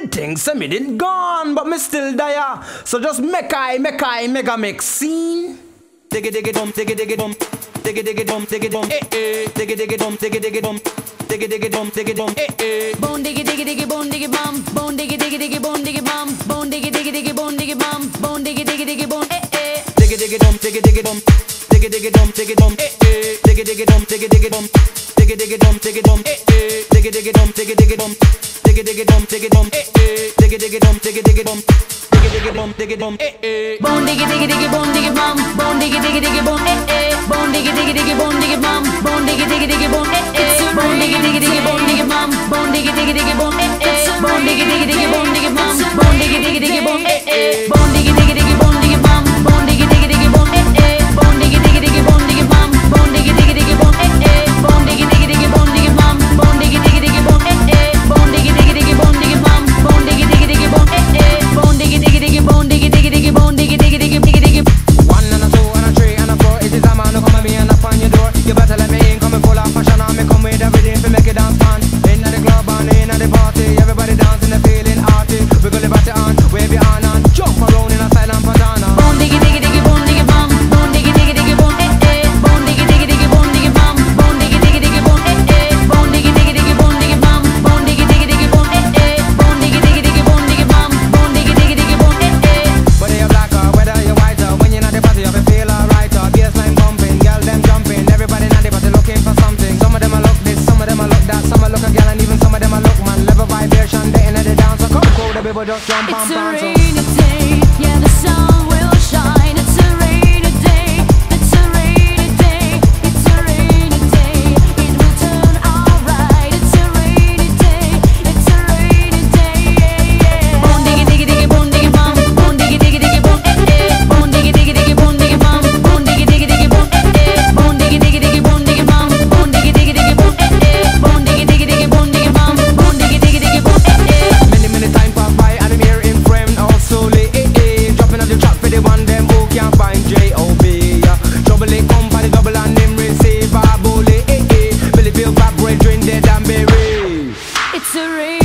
did think so me did gone, but me still there. So just make I, make I, make a make scene. Diggy diggy bum, diggy diggy bum, diggy diggy bum, diggy bum, eh eh. Diggy diggy bum, diggy diggy bum, diggy diggy bum, diggy bum, eh eh. Bone diggy diggy diggy bone diggy bum, bone diggy diggy diggy bone diggy bum, bone diggy diggy diggy bone diggy bum, bone diggy diggy diggy bone, eh eh. Diggy diggy bum, diggy diggy bum, diggy diggy bum, diggy bum, eh eh. Diggy diggy bum, diggy diggy bum, diggy diggy bum, diggy bum, eh eh. Diggy diggy bum, diggy diggy bum dig it bum, dig it bum, eh eh. Dig it, dig it bum, dig it, dig it bum. Dig it, dig it bum, dig it bum, eh eh. Bum, dig it, dig it, dig it bum, dig it bum. Bum, dig it, dig it, dig it bum, eh eh. Bum, dig it, dig it, dig it bum, dig it bum. Bum, dig it, dig it, dig it bum, eh eh. Bum, dig it, dig it, dig it bum, dig it bum. Bum, dig it, dig it, dig it bum, eh eh. Bum, dig it, dig it, dig it bum, dig it bum. Bum, dig it, dig it, dig it bum, eh eh. jump it's and bounce the rain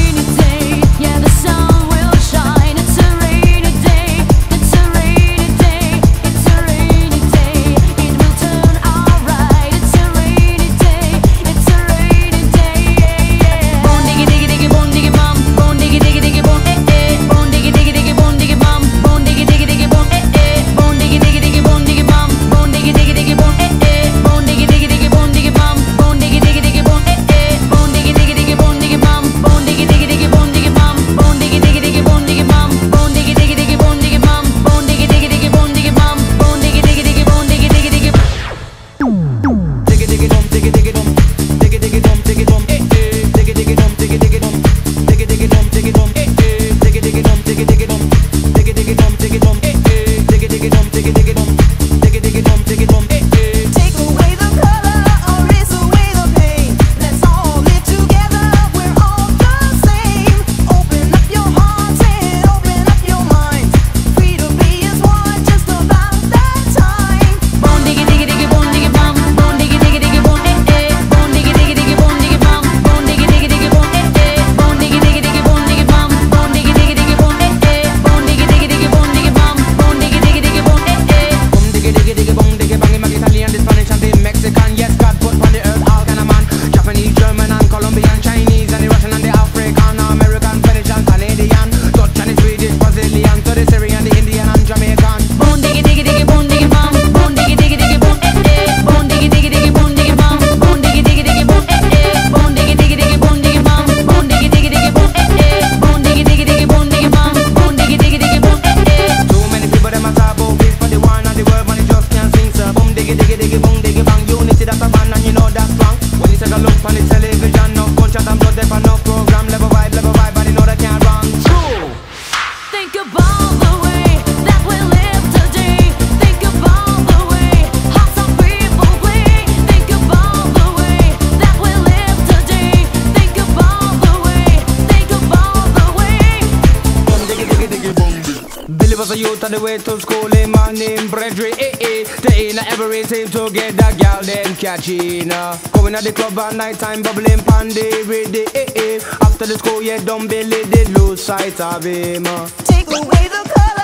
Cause a youth on the way to school in my name Brethren, They in every team to get that gal them catching uh. her. Going at the club at night time bubbling pandy with the eh After the school yeah don't believe they lose sight of him. Uh. Take away the color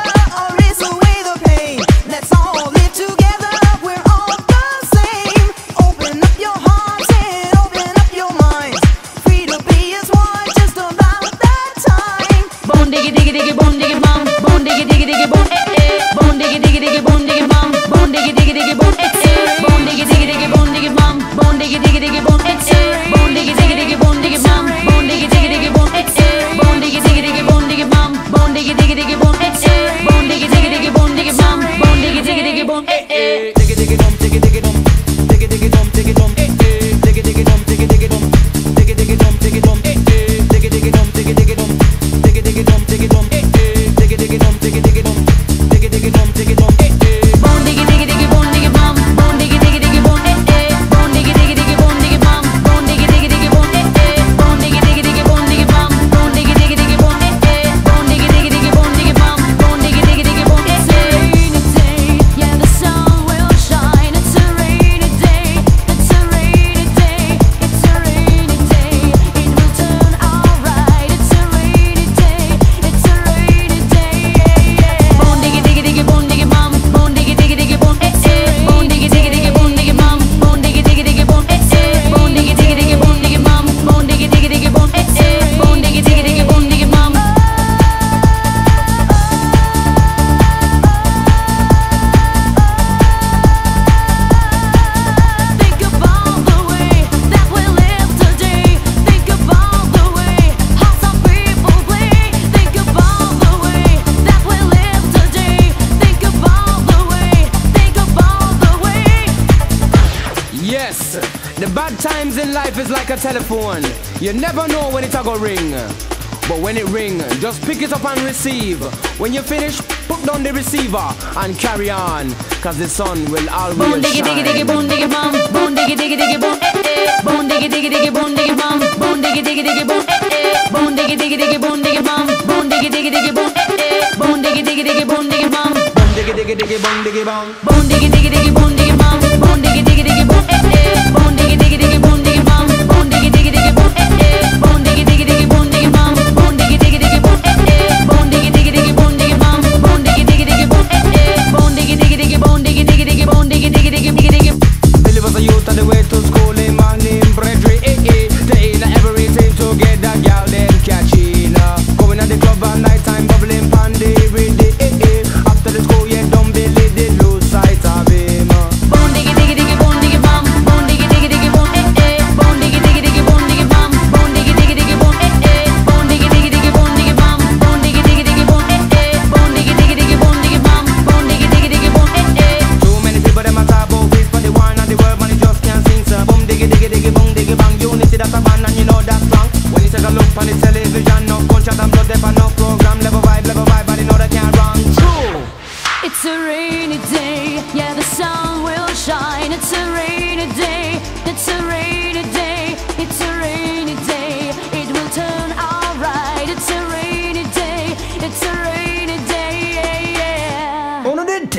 take it home, take it home. Yes, the bad times in life is like a telephone. You never know when it's gonna ring. But when it ring, just pick it up and receive. When you finish, put down the receiver and carry on. Cause the sun will always boom, diggy, shine. Diggy, diggy, boom, diggy. Boom, diggy, diggy, diggy, boom, eh, eh. Boom, diggy, diggy, diggy, boom, diggy. Boom, diggy, diggy, diggy, boom, eh, eh. Boom, diggy, diggy, diggy, boom, diggy. Boom, diggy, diggy, diggy, boom, eh, eh. Boom, diggy, diggy, diggy, boom, diggy. Boom, diggy, diggy, diggy, boom, diggy. Boom, diggy, diggy, diggy, boom.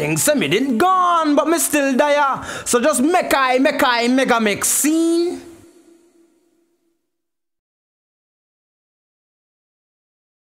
Things say me did gone, but me still there. So just make I, make I, mega make scene.